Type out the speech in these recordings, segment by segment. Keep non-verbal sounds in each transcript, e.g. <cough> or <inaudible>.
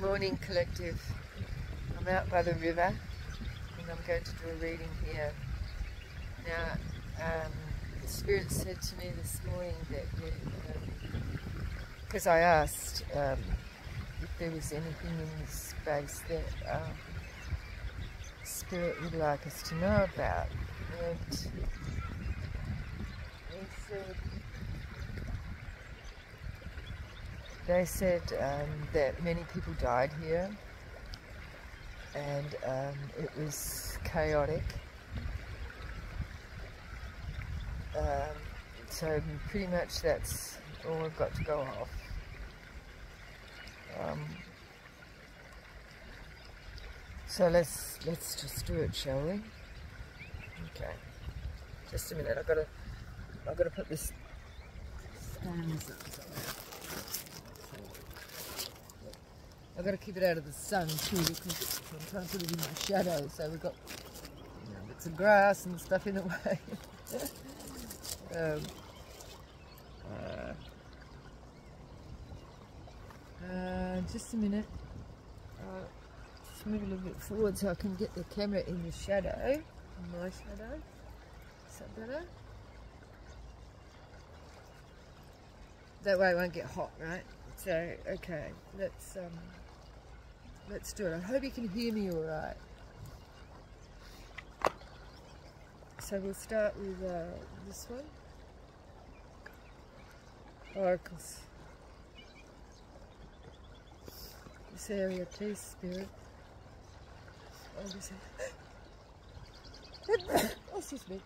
Morning Collective. I'm out by the river and I'm going to do a reading here. Now, um, the Spirit said to me this morning that, because um, I asked um, if there was anything in this space that uh, Spirit would like us to know about. And he said, they said um, that many people died here and um, it was chaotic. Um, so pretty much that's all I've got to go off. Um, so let's let's just do it, shall we? Okay. Just a minute. I've got to I've got to put this stand I've got to keep it out of the sun too because I'm trying to put it in the shadow. So we've got you know, bits of grass and stuff in the <laughs> way. um, uh, uh, just a minute. Uh, just move a little bit forward so I can get the camera in the shadow. My shadow. Is that better? That way it won't get hot, right? So, okay, let's um, Let's do it. I hope you can hear me all right. So we'll start with uh, this one. Oracles. This area, please, Spirit. Oh, this oh, <coughs> excuse me.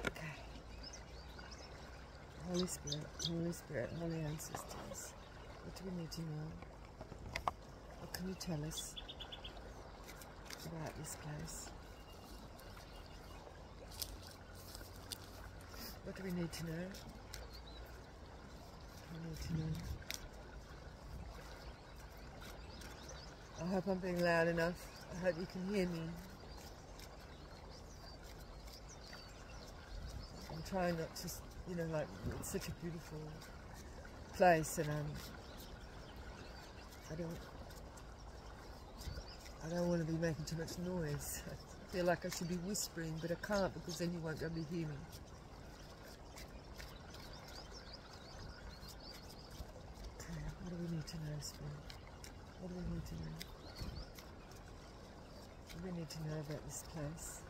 Okay. Holy Spirit, Holy Spirit, Holy Ancestors. What do we need to know? What can you tell us about this place? What do we need to know? We need to know. I hope I'm being loud enough. I hope you can hear me. I'm trying not to, you know, like, it's such a beautiful place and um, I don't I don't want to be making too much noise. <laughs> I feel like I should be whispering, but I can't because then you won't be able to hear me. Okay, what do we need to know, Spirit? What do we need to know? What do we need to know about this place?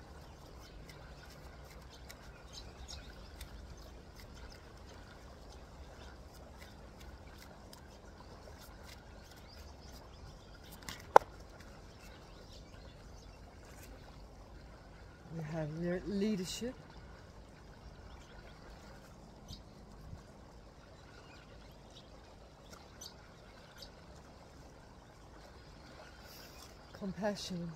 Have leadership. Compassion.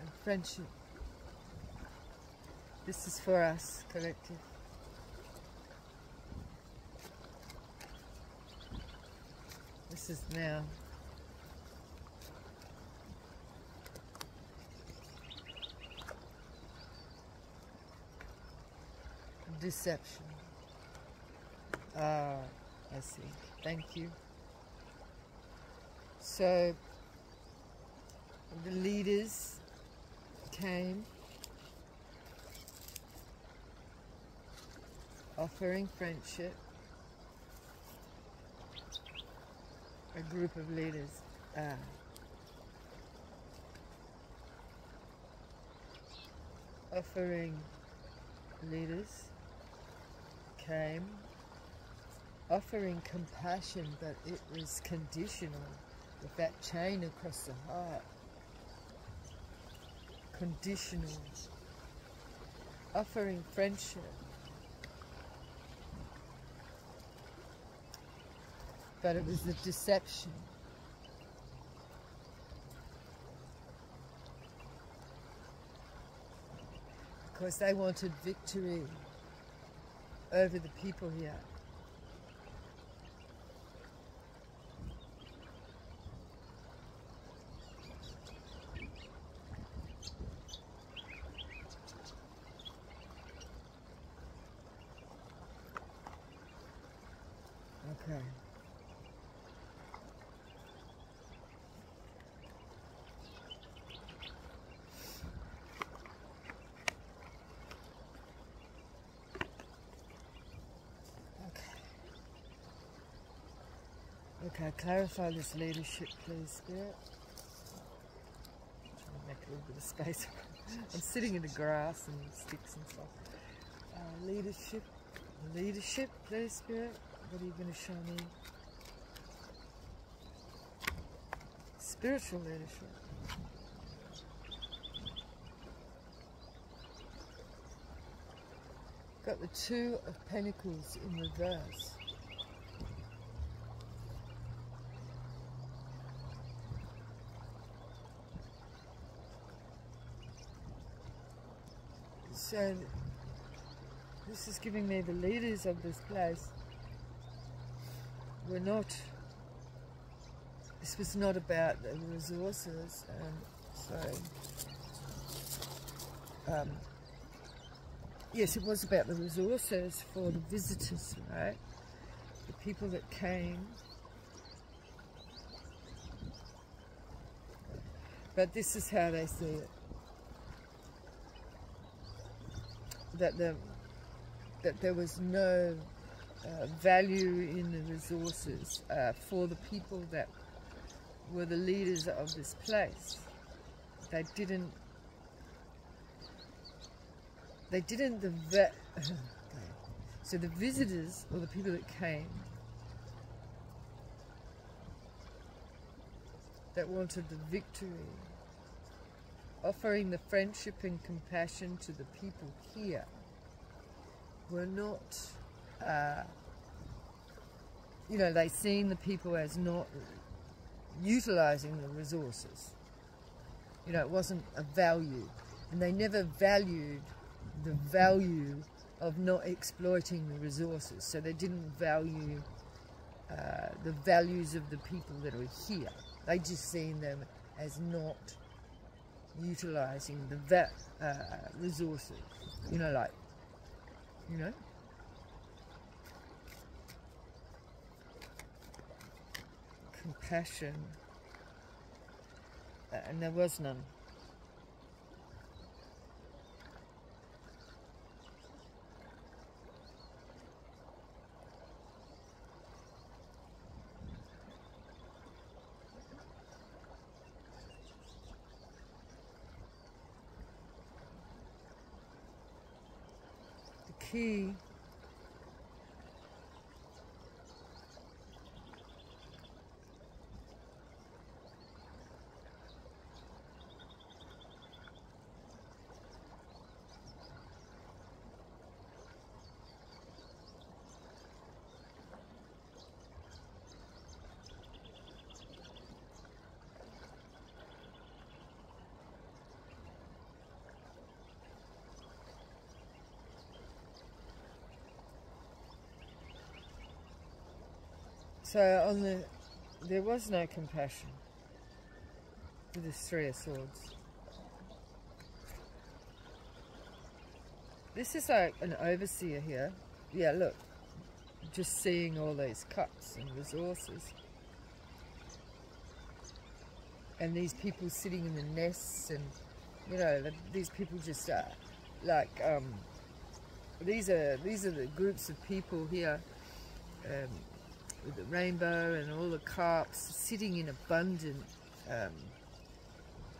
And friendship. This is for us, collective. This is now. Deception. Ah, I see. Thank you. So the leaders came offering friendship. A group of leaders. Ah. Offering leaders came offering compassion, but it was conditional with that chain across the heart. Conditional. Offering friendship. But it was the deception. Because they wanted victory over the people here. Okay. Okay, clarify this leadership, please, Spirit. Trying to make a little bit of space. <laughs> I'm sitting in the grass and sticks and stuff. Uh, leadership, leadership, please, Spirit. What are you going to show me? Spiritual leadership. Got the Two of Pentacles in reverse. So this is giving me the leaders of this place. Were not this was not about the resources and so um, yes it was about the resources for the visitors right? The people that came. But this is how they see it that the that there was no uh, value in the resources uh, for the people that were the leaders of this place. They didn't. They didn't the <coughs> So the visitors or the people that came that wanted the victory offering the friendship and compassion to the people here were not, uh, you know, they seen the people as not utilizing the resources. You know, it wasn't a value. And they never valued the value of not exploiting the resources. So they didn't value uh, the values of the people that are here. They just seen them as not utilizing the vet uh, resources. You know, like, you know. Compassion. Uh, and there was none. Key So on the, there was no compassion with this Three of Swords. This is like an overseer here. Yeah, look, just seeing all these cups and resources. And these people sitting in the nests and, you know, these people just are like, um, these are, these are the groups of people here um, with the rainbow and all the carps sitting in abundant, um,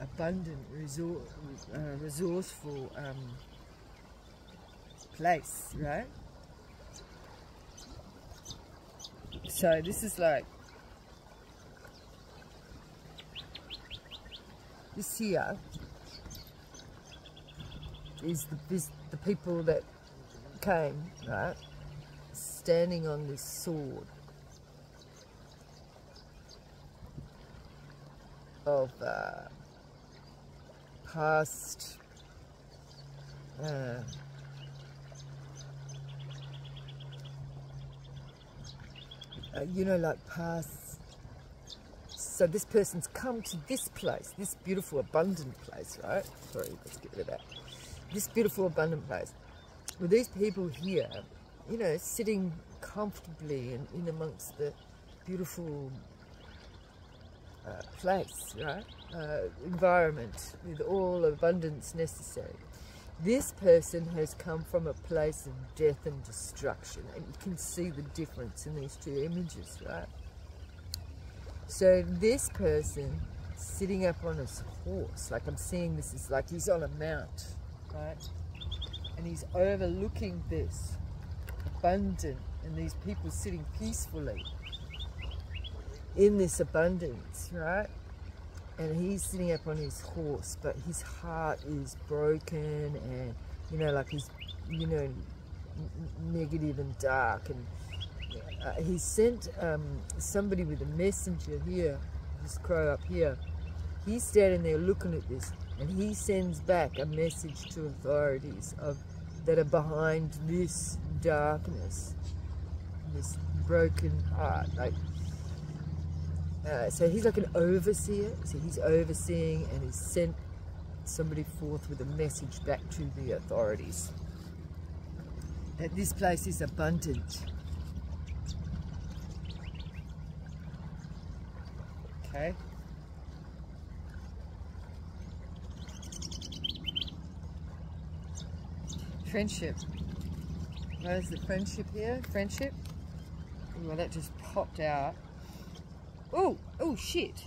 abundant uh, resourceful um, place, right? So this is like this here is the this, the people that came, right? Standing on this sword. Of uh, past uh, uh, you know like past. So this person's come to this place this beautiful abundant place right? Sorry let's get rid of that. This beautiful abundant place. With these people here you know sitting comfortably and in amongst the beautiful uh, place, right? Uh, environment with all abundance necessary. This person has come from a place of death and destruction, and you can see the difference in these two images, right? So this person sitting up on his horse, like I'm seeing this is like he's on a mount, right? And he's overlooking this abundant and these people sitting peacefully in this abundance, right? And he's sitting up on his horse, but his heart is broken and, you know, like he's, you know, negative and dark. And uh, he sent um, somebody with a messenger here, this crow up here. He's standing there looking at this, and he sends back a message to authorities of that are behind this darkness, this broken heart. Like so he's like an overseer. So he's overseeing and he's sent somebody forth with a message back to the authorities that this place is abundant. Okay. Friendship. Where's the friendship here? Friendship? Well, that just popped out. Oh, oh shit.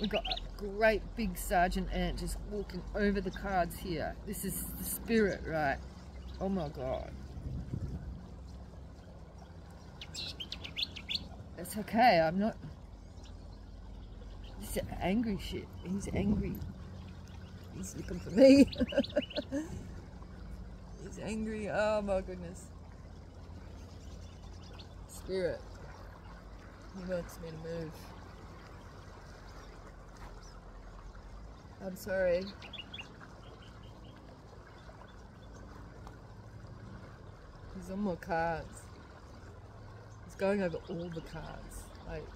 We've got a great big sergeant ant just walking over the cards here. This is the spirit, right? Oh my god. It's okay, I'm not... This is angry shit. He's angry. He's looking for me. <laughs> He's angry. Oh my goodness spirit. He wants me to move. I'm sorry. He's on more cards. He's going over all the cards. Like,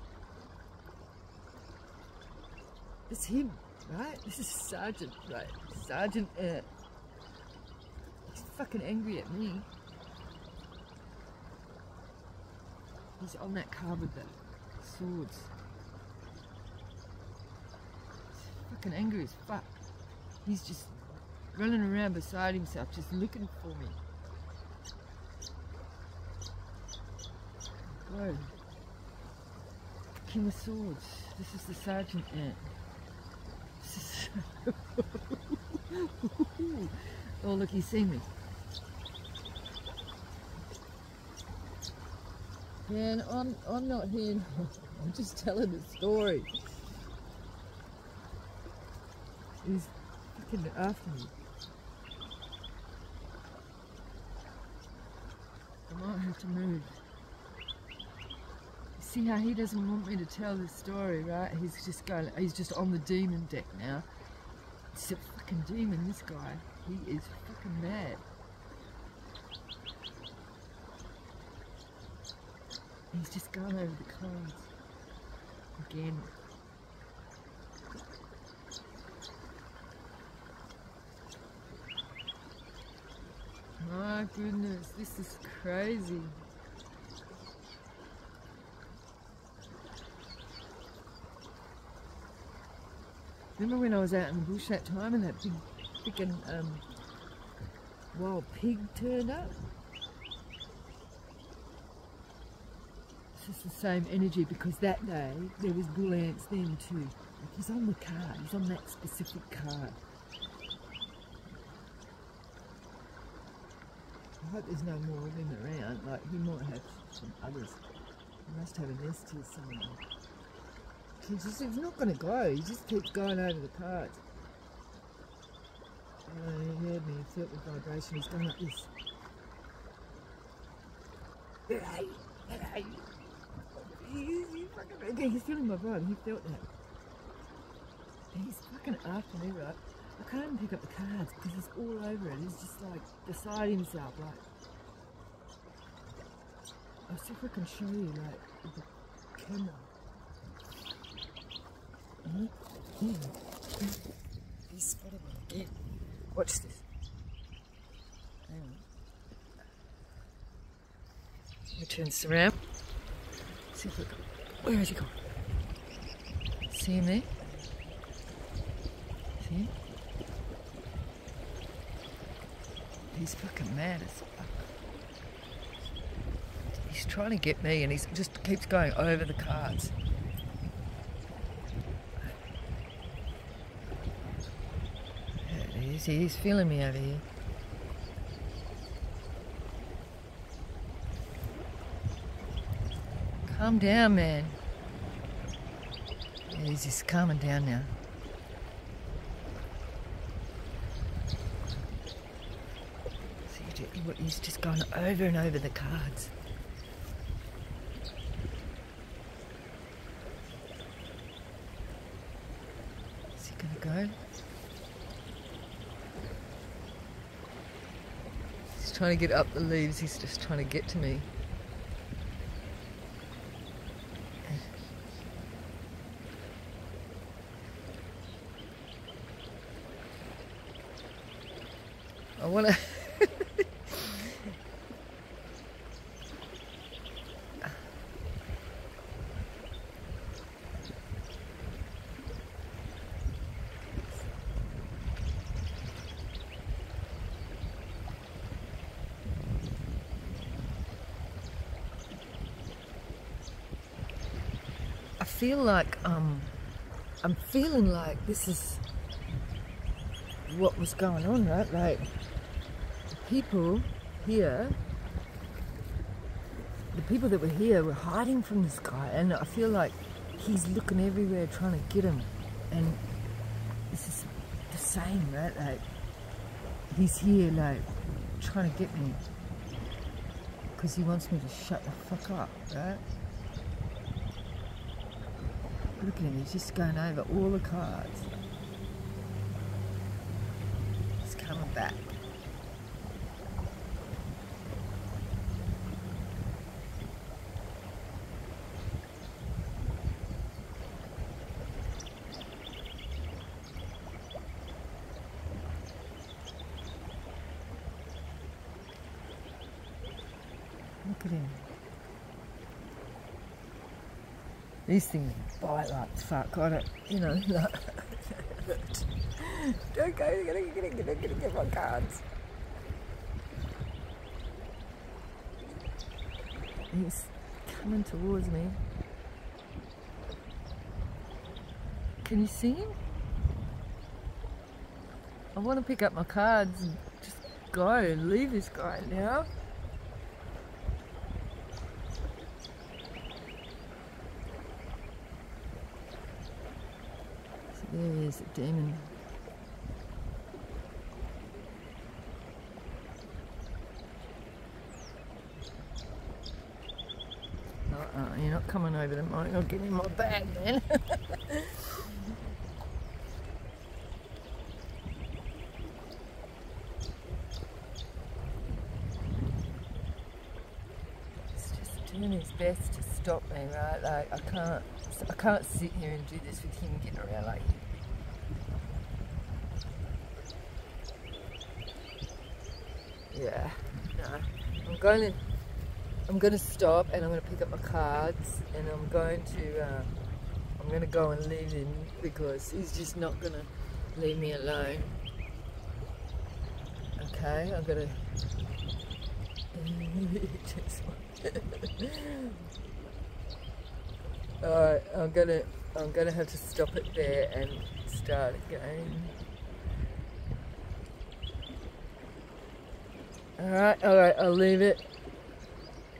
it's him, right? This is Sergeant, right? Sergeant Ant. He's fucking angry at me. He's on that card with the swords. He's fucking angry as fuck. He's just running around beside himself, just looking for me. Whoa. King of Swords. This is the Sergeant Ant. This <laughs> is... oh, look, he's seen me. Man, I'm, I'm not here. <laughs> I'm just telling the story. He's fucking after me. I might have to move. See how he doesn't want me to tell this story, right? He's just going, he's just on the demon deck now. It's a fucking demon, this guy. He is fucking mad. He's just gone over the cards again. My goodness, this is crazy. Remember when I was out in the bush that time and that big freaking um, wild pig turned up? It's the same energy because that day there was bull ants then too. he's on the card, he's on that specific card. I hope there's no more of him around, like he might have some others. He must have a nest here somewhere. He just, he's not going to go, he just keeps going over the cards. Uh, he heard me, he felt the vibration, he's going like this. he's feeling my vibe. He felt that. He's fucking after me, right? I can't even pick up the cards because he's all over it. He's just like beside himself. Like, I'll see if I can show you, like, the camera. Mm -hmm. He spotted me again. Watch this. Hang on. He turns around. See if I can where has he gone? See there? See? He's fucking mad as fuck. He's trying to get me and he just keeps going over the cards. He's, he's feeling me over here. Calm down, man. He's just calming down now. He's just gone over and over the cards. Is he gonna go? He's trying to get up the leaves, he's just trying to get to me. I want to. I feel like um, I'm feeling like this is what was going on, right? Like the people here, the people that were here were hiding from this guy, and I feel like he's looking everywhere trying to get him, and this is the same, right? Like he's here, like trying to get me because he wants me to shut the fuck up, right? Look at him, he's just going over all the cards. He's coming back. Look at him. These things bite like fuck. I don't, you know. <laughs> <laughs> don't go. You're gonna, gonna, gonna get my cards. He's coming towards me. Can you see him? I want to pick up my cards and just go and leave this guy now. There is a demon. Uh -uh, you're not coming over the mic. I'll give you my bag <laughs> just doing his best to stop me, right? Like I can't, I can't sit here and do this with him getting around like yeah, no. I'm going to, I'm going to stop and I'm going to pick up my cards and I'm going to, uh, I'm going to go and leave him because he's just not going to leave me alone. Okay, I'm going to. Alright, I'm gonna I'm gonna have to stop it there and start again. Alright, alright, I'll leave it.